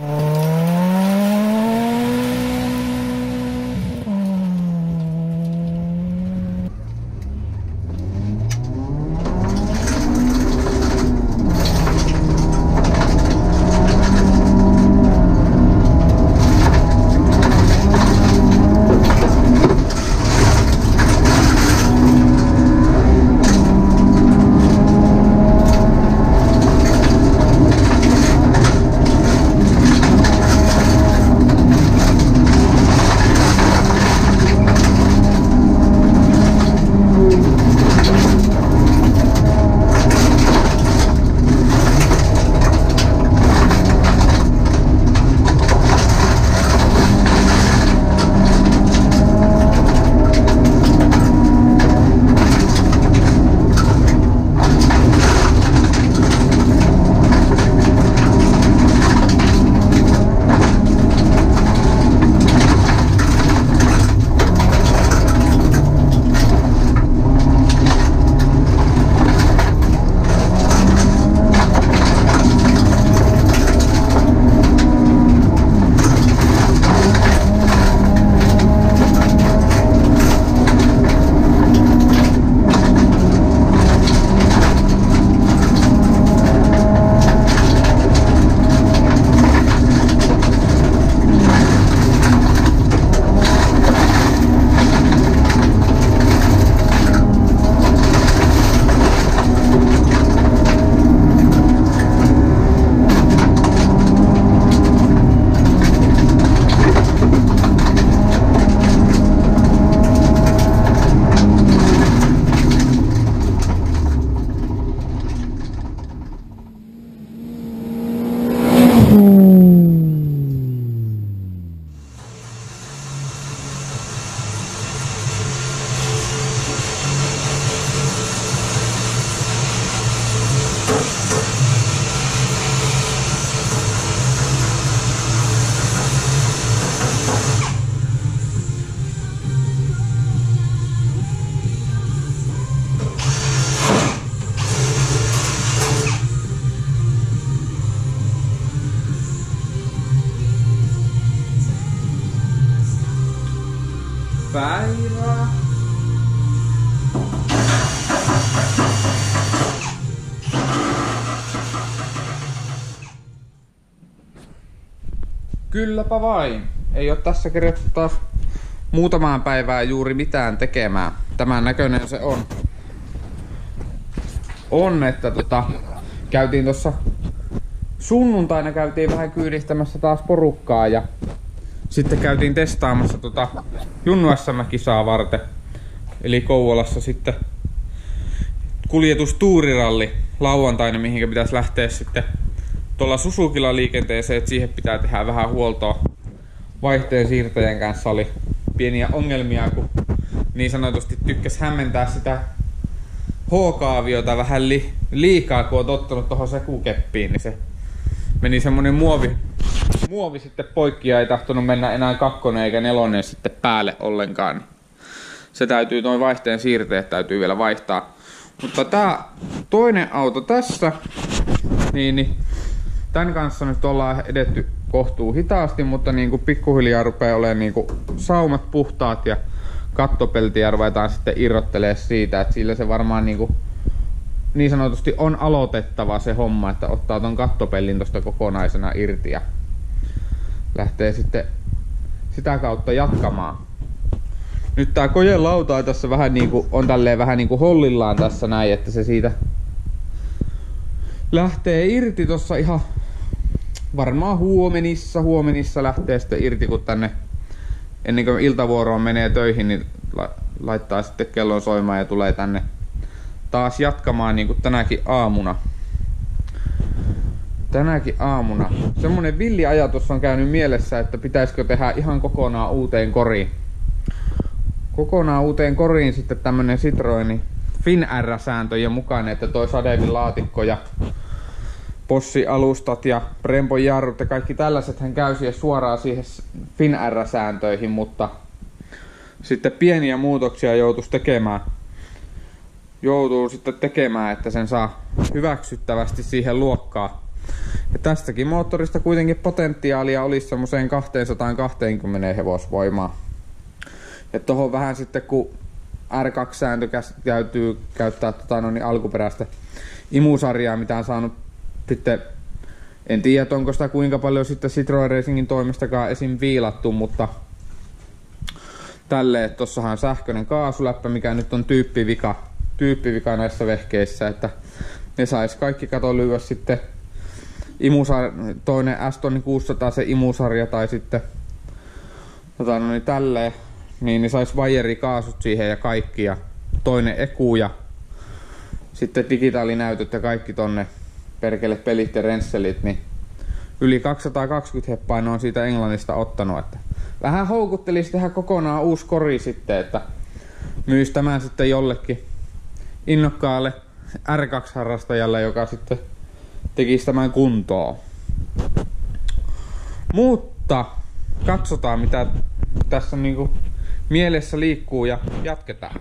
Oh. Päivää. Kylläpä vain. Ei ole tässä keretty taas muutamaan päivään juuri mitään tekemään. Tämän näköinen se on. On, että tota, käytiin tuossa sunnuntaina käytiin vähän kyydistämässä taas porukkaa ja sitten käytiin testaamassa tota Junnu kisaa varten. Eli Kouvolassa sitten kuljetustuuriralli lauantaina, mihin pitäisi lähteä sitten tuolla Susukilla liikenteeseen, että siihen pitää tehdä vähän huoltoa. Vaihteen siirtäjän kanssa oli pieniä ongelmia, kun niin sanotusti tykkäs hämmentää sitä H-kaaviota vähän li- liikaa, kun on tottunut tuohon sekukeppiin, niin se meni semmonen muovi, muovi sitten poikki ja ei tahtonut mennä enää kakkonen eikä nelonen sitten päälle ollenkaan. Se täytyy, noin vaihteen siirteet täytyy vielä vaihtaa. Mutta tämä toinen auto tässä, niin, niin tämän kanssa nyt ollaan edetty kohtuu hitaasti, mutta niin kuin pikkuhiljaa rupeaa olemaan niin kuin saumat puhtaat ja kattopeltiä ruvetaan sitten irrottelee siitä, että sillä se varmaan niin kuin niin sanotusti on aloitettava se homma, että ottaa ton kattopellin tosta kokonaisena irti ja lähtee sitten sitä kautta jatkamaan. Nyt tää lauta tässä vähän niinku, on tälleen vähän niinku hollillaan tässä näin, että se siitä lähtee irti tossa ihan varmaan huomenissa, huomenissa lähtee sitten irti, kun tänne ennen kuin iltavuoroon menee töihin, niin laittaa sitten kellon soimaan ja tulee tänne taas jatkamaan niin kuin tänäkin aamuna. Tänäkin aamuna. Semmonen villi ajatus on käynyt mielessä, että pitäisikö tehdä ihan kokonaan uuteen koriin. Kokonaan uuteen koriin sitten tämmönen Citroeni FinR-sääntöjen mukainen, että toi Sadevin laatikko ja Possi-alustat ja Brempon jarrut ja kaikki tällaiset hän käy siihen suoraan siihen FinR-sääntöihin, mutta sitten pieniä muutoksia joutuisi tekemään joutuu sitten tekemään, että sen saa hyväksyttävästi siihen luokkaan. Ja tästäkin moottorista kuitenkin potentiaalia olisi semmoiseen 220 hevosvoimaa. Ja tohon vähän sitten kun R2-sääntö käytyy käyttää tota, no niin, alkuperäistä imusarjaa, mitä on saanut sitten en tiedä, onko sitä kuinka paljon sitten Citroen Racingin toimestakaan esim. viilattu, mutta tälle, tossahan sähköinen kaasuläppä, mikä nyt on tyyppivika, tyyppivika näissä vehkeissä, että ne sais kaikki kato lyödä sitten imusar, toinen Aston 600 se imusarja tai sitten tota, no niin tälleen, niin ne sais kaasut siihen ja kaikki ja toinen eku ja sitten digitaalinäytöt ja kaikki tonne perkele pelit ja rensselit, niin yli 220 heppaa on siitä Englannista ottanut. Että vähän houkuttelisi tehdä kokonaan uusi kori sitten, että myys tämän sitten jollekin innokkaalle R2-harrastajalle, joka sitten tekisi tämän kuntoon. Mutta katsotaan mitä tässä niinku mielessä liikkuu ja jatketaan.